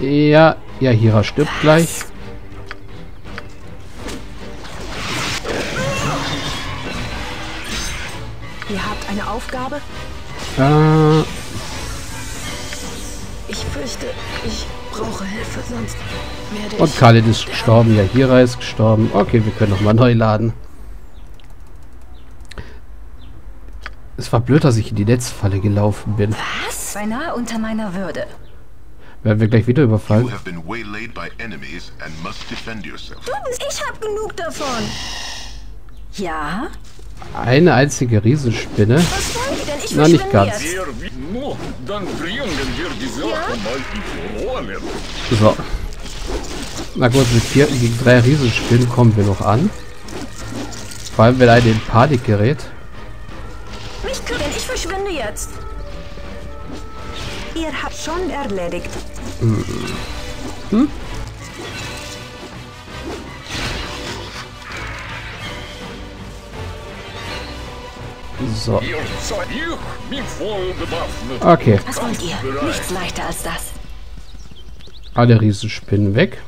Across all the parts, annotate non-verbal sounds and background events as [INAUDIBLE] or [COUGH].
Ja, ja, Hira stirbt gleich. Ihr habt eine Aufgabe? Äh, Ich fürchte, ich brauche Hilfe, sonst werde ich... und Khalid ist gestorben. Ja, Hira ist gestorben. Okay, wir können nochmal neu laden. Es war blöd, dass ich in die Netzfalle gelaufen bin. Was? Beinahe unter meiner Würde. Werden wir gleich wieder You überfallen? have been waylaid by enemies and must defend yourself. Ich hab genug davon. Ja? Eine einzige Riesenspinne. Was wollt ihr denn? Ich Na, nicht ganz. So. Na gut, mit vier gegen drei Riesenspinnen kommen wir noch an. Vor allem, wenn eine in Panik gerät. Mich kümmern, ich verschwinde jetzt. Ihr habt schon erledigt. So. Bin voll bewaffnet. Okay. Was wollt ihr? Nichts leichter als das. Alle Riesenspinnen weg.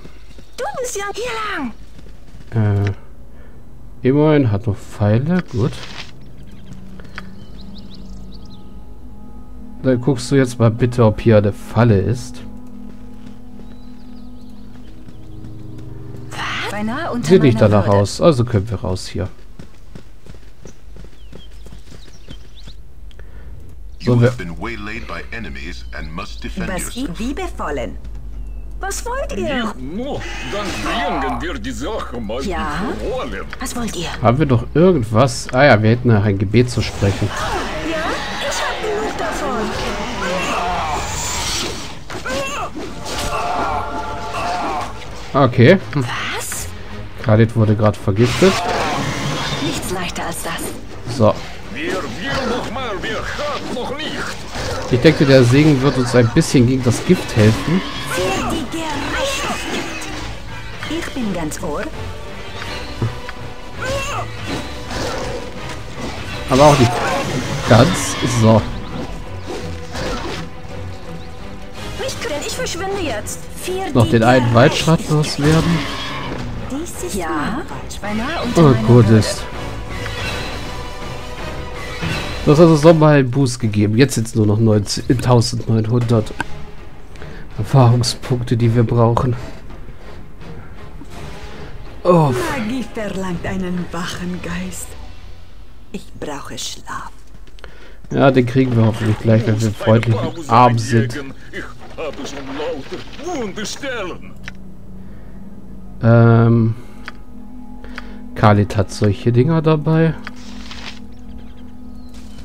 Du bist ja hier lang. Äh. Immerhin hat noch Pfeile. Gut. Dann guckst du jetzt mal bitte, ob hier eine Falle ist. Sieht nicht danach Würde. aus. Also können wir raus hier. You So, wir, have been waylaid by enemies and must defend Was wollt ihr? Ну, dann bringen wir die Sache mal Ja? Was wollt ihr? haben wir doch irgendwas? Ah ja, wir hätten noch ein Gebet zu sprechen. Okay. Was? Khalid wurde gerade vergiftet. Nichts leichter als das. So. Nicht? Ich denke, der Segen wird uns ein bisschen gegen das Gift helfen. Ich bin ganz ohr. Aber auch nicht ganz. So. Kümmern, ich verschwinde jetzt. Noch den einen. Waldschrat loswerden. Ja? Oh, gut ist. Du hast also so mal einen Boost gegeben. Jetzt sind es nur noch 19 1900 Erfahrungspunkte, die wir brauchen. Oh, Magie verlangt einen wachen Geist. Ich brauche Schlaf. Ja, den kriegen wir hoffentlich gleich, wenn wir freundlich Pause arm sind. Ähm, Khalid hat solche Dinger dabei.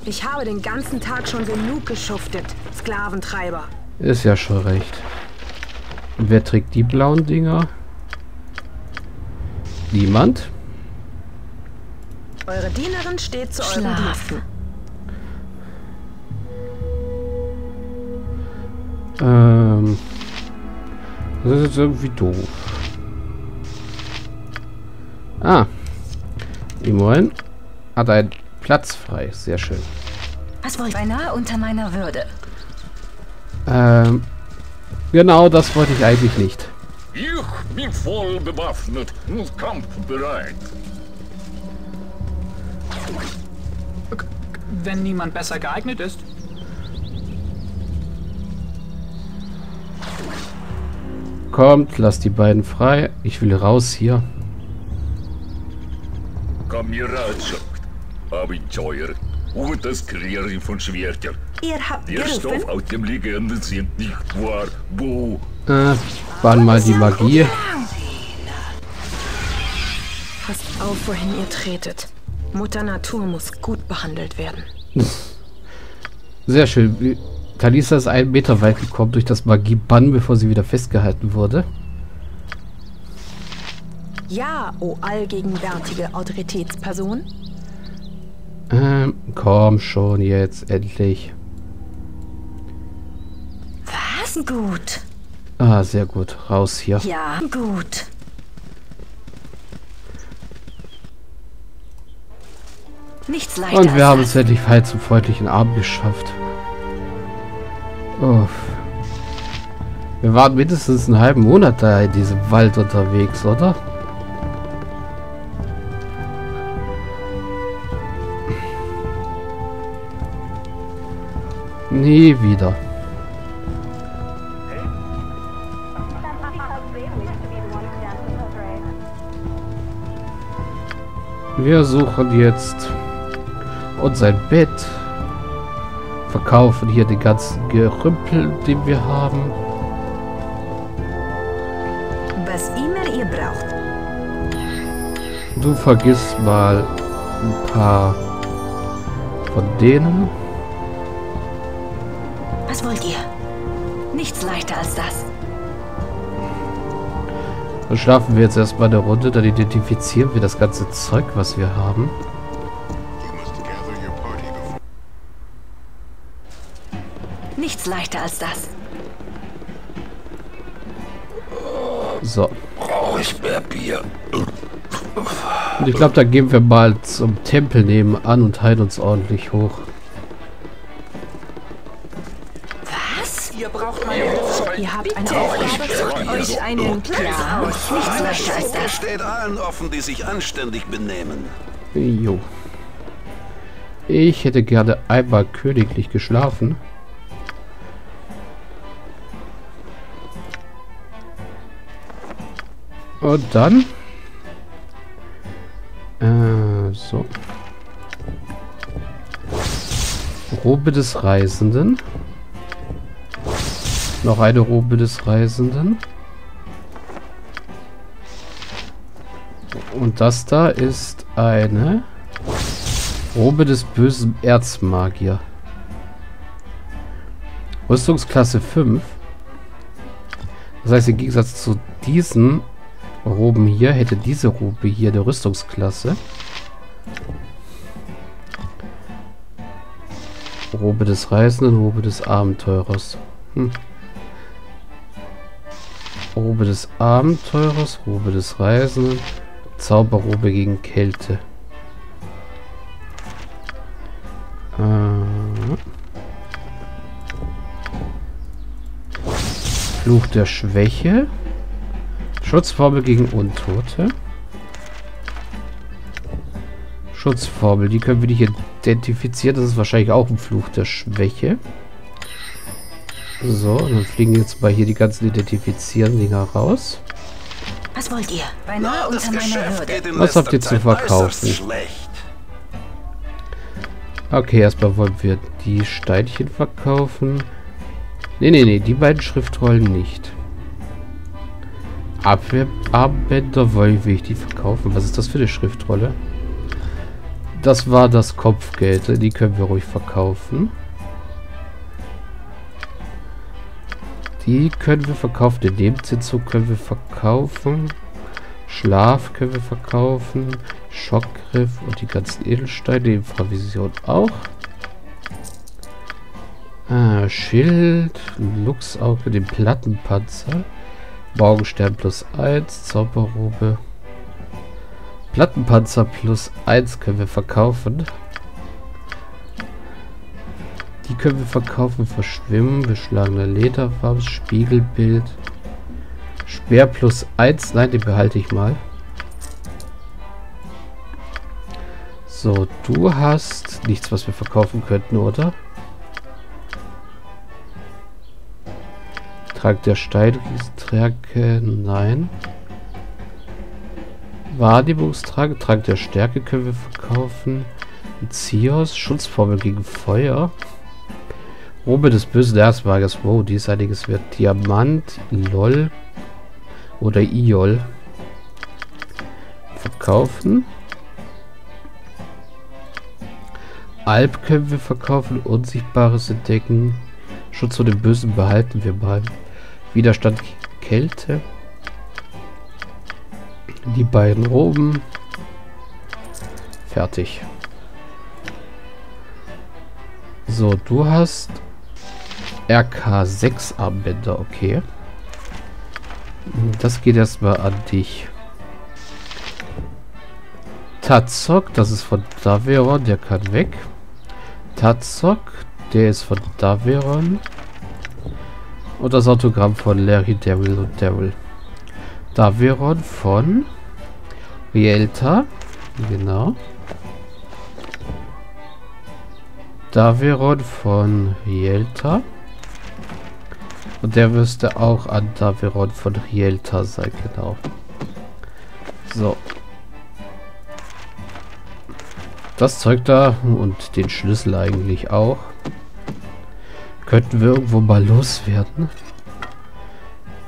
Ich habe den ganzen Tag schon genug geschuftet. Sklaventreiber. Ist ja schon recht. Und wer trägt die blauen Dinger? Niemand. Eure Dienerin steht zu euren Schlafen. Diensten. Das ist jetzt irgendwie doof. Ah. Immerhin hat ein Platz frei. Sehr schön. Was wollt ihr? Beinahe unter meiner Würde. Ähm, genau das wollte ich eigentlich nicht. Ich bin voll bewaffnet und kampfbereit. Wenn niemand besser geeignet ist. Kommt, lasst die beiden frei. Ich will raus hier. Kameradschaft, Abenteuer und das Kreieren von Schwertern. Ihr habt Der Stoff aus dem Legenden sind nicht wahr. Wo? Äh, waren mal die Magie. Passt auf, wohin ihr tretet. Mutter Natur muss gut behandelt werden. Sehr schön. Talisa ist einen Meter weit gekommen durch das Magiebann, bevor sie wieder festgehalten wurde. Ja, o allgegenwärtige Autoritätsperson. Ähm, komm schon jetzt, endlich. Was? Gut. Ah, sehr gut. Raus hier. Ja, gut. Nichts leichter Und wir haben es endlich weit zum freundlichen Abend geschafft. Uff. Wir waren mindestens einen halben Monat da in diesem Wald unterwegs, oder? Nie wieder. Wir suchen jetzt uns ein Bett. Verkaufen hier den ganzen Gerümpel, den wir haben. Was immer ihr braucht. Du vergisst mal ein paar von denen. Was wollt ihr? Nichts leichter als das. Dann schlafen wir jetzt erstmal eine Runde, dann identifizieren wir das ganze Zeug, was wir haben. Nichts leichter als das. So. Brauche ich mehr Bier. Und ich glaube, da gehen wir mal zum Tempel nebenan und heilen uns ordentlich hoch. Was? Ihr braucht meine Hilfe. Ihr habt eine Aufgabe. Euch einen Platz aus. Nichts leichter als das. steht allen offen, die sich anständig benehmen. Jo. Ich hätte gerne einmal königlich geschlafen. Und dann... Äh, so. Robe des Reisenden. Noch eine Robe des Reisenden. Und das da ist eine Robe des bösen Erzmagier. Rüstungsklasse 5. Das heißt, im Gegensatz zu diesen Roben hier, hätte diese Robe hier eine Rüstungsklasse. Robe des Reisenden, Robe des Abenteurers. Hm. Robe des Abenteurers, Robe des Reisenden, Zauberrobe gegen Kälte. Äh. Fluch der Schwäche. Schutzformel gegen Untote. Schutzformel, die können wir nicht identifizieren. Das ist wahrscheinlich auch ein Fluch der Schwäche. So, dann fliegen jetzt mal hier die ganzen identifizieren Dinger raus. Was wollt ihr? Beinahe unter meiner in Was habt ihr zu verkaufen? Okay, erstmal wollen wir die Steinchen verkaufen. Nee, nee, nee, die beiden Schriftrollen nicht. Abwender wollen wir die verkaufen. Was ist das für eine Schriftrolle? Das war das Kopfgeld. Die können wir ruhig verkaufen. Die können wir verkaufen. Den Nebenzinszug können wir verkaufen. Schlaf können wir verkaufen. Schockgriff und die ganzen Edelsteine. Infravision auch. Ah, Schild. Luchsauge, den Plattenpanzer. Morgenstern plus 1. Zauberrobe. Plattenpanzer plus 1 können wir verkaufen. Die können wir verkaufen. Verschwimmen. Beschlagener Lederfarbe. Spiegelbild. Speer plus 1. Nein, den behalte ich mal. So, du hast nichts, was wir verkaufen könnten, oder? Trag der Steinriesentränke, nein. Wahrnehmungstrag, Trank der Stärke können wir verkaufen. Zios, Schutzformel gegen Feuer. Robe des bösen Erzmagers, wow, die ist einiges wert. Diamant, LOL oder Iol. Verkaufen. Alp können wir verkaufen, Unsichtbares entdecken. Schutz vor dem Bösen behalten wir mal. Widerstand Kälte. Die beiden Roben. Fertig. So, du hast RK6 Armbänder, okay. Das geht erstmal an dich. Tazok, das ist von Daveron, der kann weg. Tazok, der ist von Daveron. Und das Autogramm von Larry, Daryl und Daryl. Daviron von Rielta. Genau. Daviron von Rielta. Und der müsste auch an Daviron von Rielta sein, genau. So. Das Zeug da und den Schlüssel eigentlich auch. Könnten wir irgendwo mal loswerden.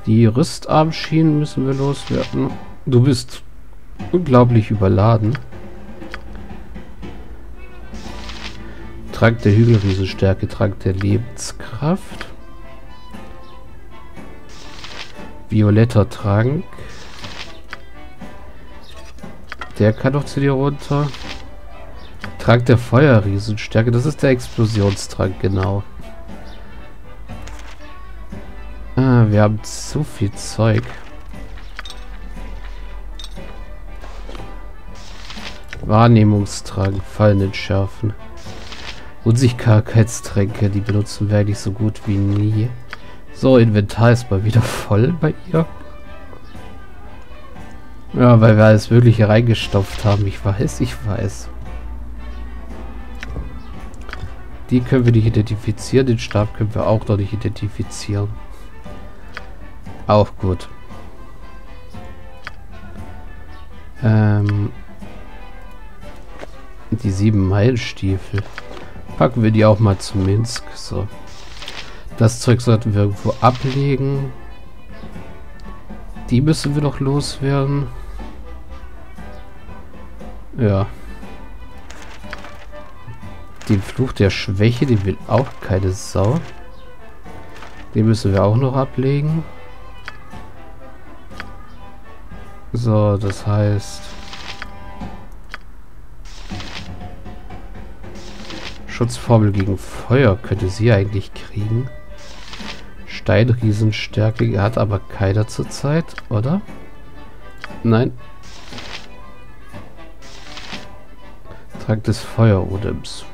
Die Rüstarmschienen müssen wir loswerden. Du bist unglaublich überladen. Trank der Hügelriesenstärke, Trank der Lebenskraft. Violetter Trank. Der kann doch zu dir runter. Trank der Feuerriesenstärke, das ist der Explosionstrank, genau. Ah, wir haben zu viel Zeug. Wahrnehmungstrang, Fallen entschärfen. Unsichtbarkeitstränke, die benutzen wir eigentlich so gut wie nie. So, Inventar ist mal wieder voll bei ihr. Ja, weil wir alles Mögliche reingestopft haben. Ich weiß, ich weiß. Die können wir nicht identifizieren. Den Stab können wir auch noch nicht identifizieren. Auch gut. Ähm, die sieben Meilenstiefel. Packen wir die auch mal zu Minsk. So. Das Zeug sollten wir irgendwo ablegen. Die müssen wir noch loswerden. Ja. Den Fluch der Schwäche, den will auch keine Sau. Den müssen wir auch noch ablegen. So, das heißt... Schutzformel gegen Feuer könnte sie eigentlich kriegen. Steinriesenstärke hat aber keiner zurzeit, oder? Nein. Trank des Feuerodems.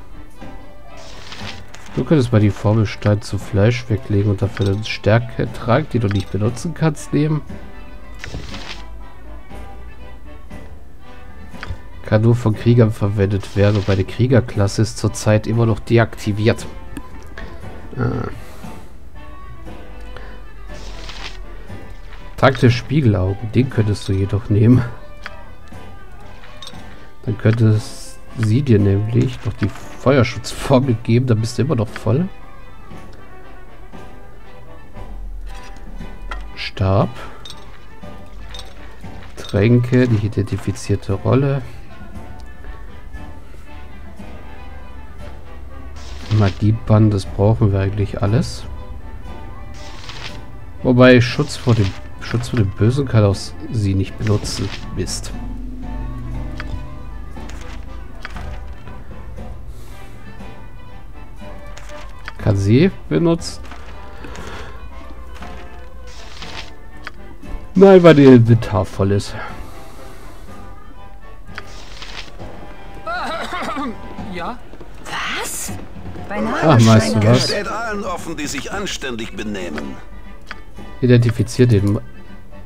Du könntest mal die Formel Stein zu Fleisch weglegen und dafür einen Stärke-Trank, die du nicht benutzen kannst, nehmen. Kann nur von Kriegern verwendet werden und meine Kriegerklasse ist zurzeit immer noch deaktiviert. Ah. Tag der Spiegelaugen, den könntest du jedoch nehmen. Dann könnte es sie dir nämlich noch die Feuerschutzformel [LAUGHS] geben, dann bist du immer noch voll. Stab. Tränke, die identifizierte Rolle. Magieband, das brauchen wir eigentlich alles. Wobei Schutz vor dem Schutz vor dem Bösen kann auch sie nicht benutzen. Mist. Kann sie benutzen? Nein, weil ihr Inventar voll ist. Ja? Was? Ach, weißt du was? Offen, die sich anständig benehmen. Identifiziert den...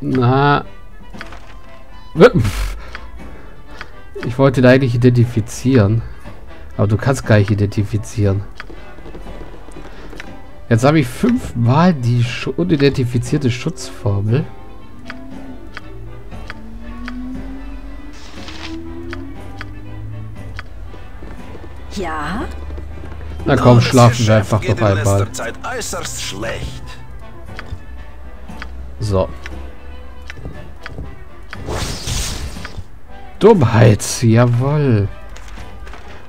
Na... Ich wollte ihn eigentlich identifizieren. Aber du kannst gar nicht identifizieren. Jetzt habe ich fünfmal die unidentifizierte Schutzformel. Ja? Na komm, schlafen wir einfach noch in einmal. So. Dummheit, jawohl.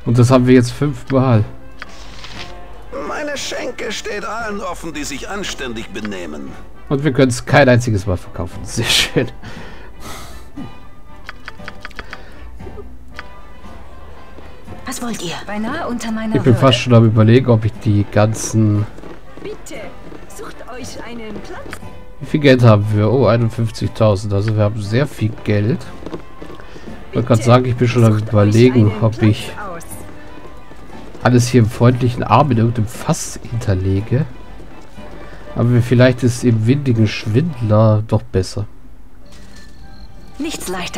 Und das haben wir jetzt fünfmal. Meine Schenke steht allen offen, die sich anständig benehmen. Und wir können es kein einziges Mal verkaufen. Sehr schön. Was wollt ihr? Beinahe unter meiner Ich bin fast schon am überlegen, ob ich die ganzen... Bitte, sucht euch einen Platz. Wie viel Geld haben wir? Oh, 51.000. Also wir haben sehr viel Geld. Ich wollte gerade sagen, ich bin schon am überlegen, ob ich alles hier im freundlichen Arm in irgendeinem Fass hinterlege. Aber vielleicht ist im windigen Schwindler doch besser. Nichts leichter